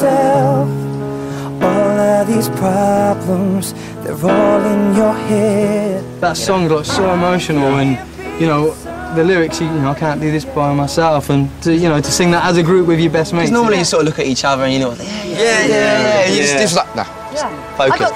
yourself. All of these problems, they're all in your head. That song got so emotional, and you know, the lyrics. You know, I can't do this by myself, and to you know, to sing that as a group with your best mates. Because normally you sort of look at each other and you know, yeah, yeah, yeah, yeah. yeah. You just, just like, nah, focus.